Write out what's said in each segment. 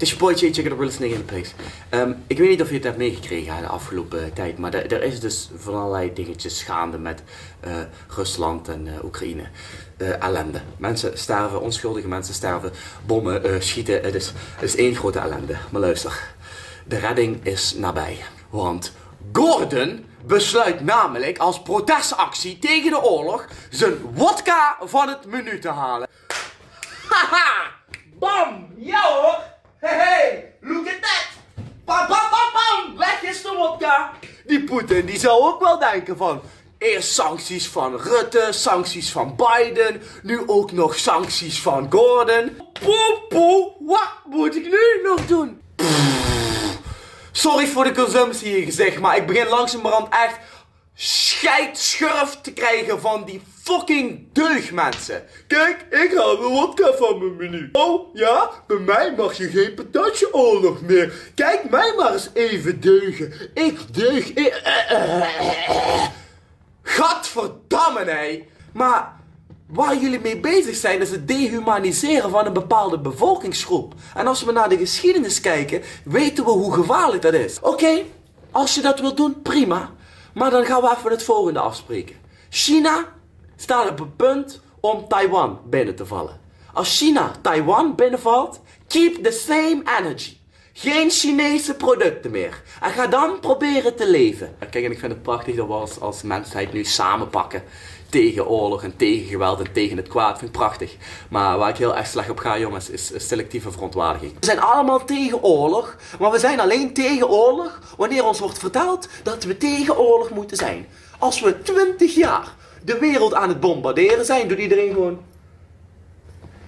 Het is je boy JJ de Real Snake in the. Ehm, ik weet niet of je het hebt meegekregen de afgelopen tijd, maar er, er is dus van allerlei dingetjes gaande met eh, Rusland en eh, Oekraïne. Uh, ellende. Mensen sterven, onschuldige mensen sterven, bommen schieten. Het is, het is één grote ellende. Maar luister, de redding is nabij. Want Gordon besluit namelijk als protestactie tegen de oorlog zijn wodka van het menu te halen. Haha! Bam! Ja hoor! Hey, hey, look at that! Bam, bam, bam! Weg is de wodka! Die Poetin die zou ook wel denken van... Eerst sancties van Rutte, sancties van Biden, nu ook nog sancties van Gordon. Poe, poe, wat moet ik nu nog doen? Sorry voor de consumptie hier gezegd, maar ik begin langzamerhand echt scheidschurf te krijgen van die fucking deugdmensen. Kijk, ik haal de wodka van mijn menu. Oh, ja? Bij mij mag je geen patatjeoorlog meer. Kijk mij maar eens even deugen. Ik deug... Ik, Gadverdamme, nee. Maar waar jullie mee bezig zijn is het dehumaniseren van een bepaalde bevolkingsgroep. En als we naar de geschiedenis kijken, weten we hoe gevaarlijk dat is. Oké, als je dat wilt doen, prima. Maar dan gaan we even het volgende afspreken. China staat op het punt om Taiwan binnen te vallen. Als China Taiwan binnenvalt, keep the same energy. Geen Chinese producten meer. En ga dan proberen te leven. Kijk, en ik vind het prachtig dat we als, als mensheid nu samenpakken tegen oorlog en tegen geweld en tegen het kwaad. Vind ik prachtig. Maar waar ik heel erg slecht op ga, jongens, is selectieve verontwaardiging. We zijn allemaal tegen oorlog, maar we zijn alleen tegen oorlog wanneer ons wordt verteld dat we tegen oorlog moeten zijn. Als we 20 jaar de wereld aan het bombarderen zijn, doet iedereen gewoon.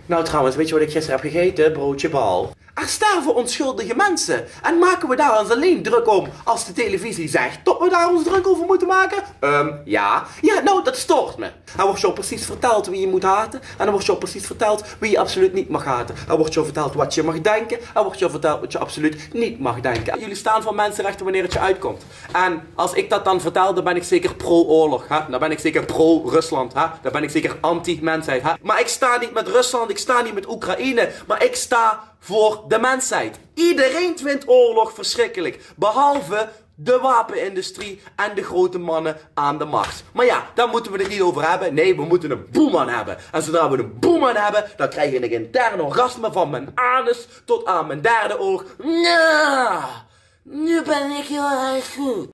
Nou trouwens, weet je wat ik gisteren heb gegeten? Broodje bal. Er sterven onschuldige mensen. En maken we daar ons alleen druk om als de televisie zegt dat we daar ons druk over moeten maken? Um, ja. Ja, nou, dat stoort me. Er wordt je precies verteld wie je moet haten. En dan wordt je precies verteld wie je absoluut niet mag haten. Er wordt je verteld wat je mag denken. Er wordt je verteld wat je absoluut niet mag denken. Jullie staan voor mensenrechten wanneer het je uitkomt. En als ik dat dan vertel, dan ben ik zeker pro-oorlog. Dan ben ik zeker pro-Rusland. Dan ben ik zeker anti-mensheid. Maar ik sta niet met Rusland, ik sta niet met Oekraïne. Maar ik sta voor de mensheid. Iedereen vindt oorlog verschrikkelijk. Behalve de wapenindustrie en de grote mannen aan de macht. Maar ja, daar moeten we het niet over hebben. Nee, we moeten een boeman hebben. En zodra we een boeman hebben, dan krijg je een interne orgasme van mijn anus tot aan mijn derde oog. Nou, nu ben ik heel erg goed.